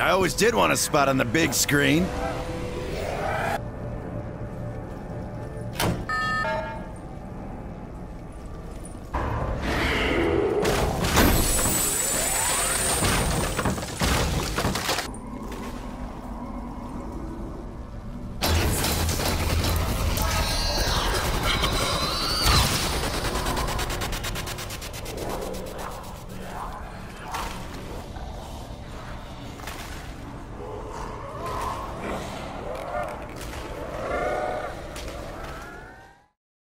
I always did want a spot on the big screen.